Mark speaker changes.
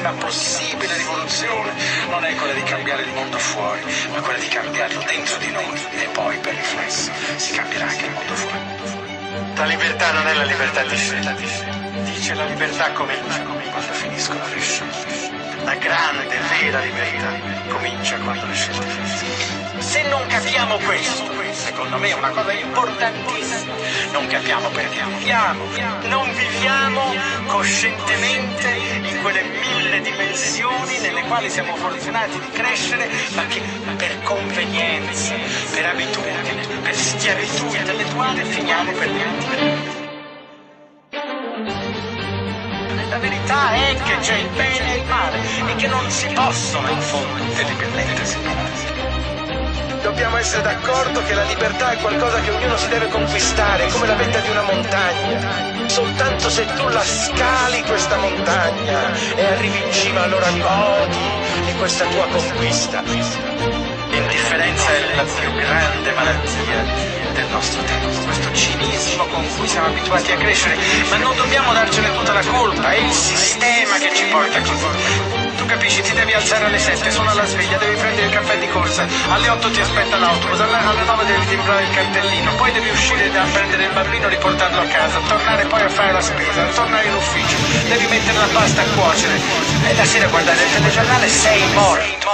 Speaker 1: l'ultima possibile rivoluzione non è quella di cambiare il mondo fuori, ma quella di cambiarlo dentro di noi e poi per riflesso si cambierà anche il mondo fuori. La libertà non è la libertà di sé, dice la libertà comincia quando finiscono le scelte. La grande, vera libertà comincia quando le scelte finiscono. Se non capiamo questo, secondo me è una cosa importantissima, non capiamo perché viviamo, non viviamo coscientemente in quelle mille quali siamo fortunati di crescere, ma che per convenienza, per abitudine, per schiavitù intellettuale finiamo per dimenticare. La verità è che c'è il bene e il male e che non si possono in fondo terribilmente separare. Essere d'accordo che la libertà è qualcosa che ognuno si deve conquistare, come la vetta di una montagna. Soltanto se tu la scali questa montagna e arrivi in cima allora godi di questa tua conquista. L'indifferenza è la più grande malattia del nostro tempo, questo cinismo con cui siamo abituati a crescere, ma non dobbiamo darcene tutta la colpa, è il sistema che ci porta così. Tu capisci, ti devi alzare alle 7, suona la sveglia, devi prendere il caffè di corsa, alle 8 ti aspetta l'autobus, alle, alle 9 devi timbrare il cartellino, poi devi uscire a prendere il bambino e riportarlo a casa, tornare poi a fare la spesa, tornare in ufficio, devi mettere la pasta a cuocere e la sera guardare il telegiornale sei morto.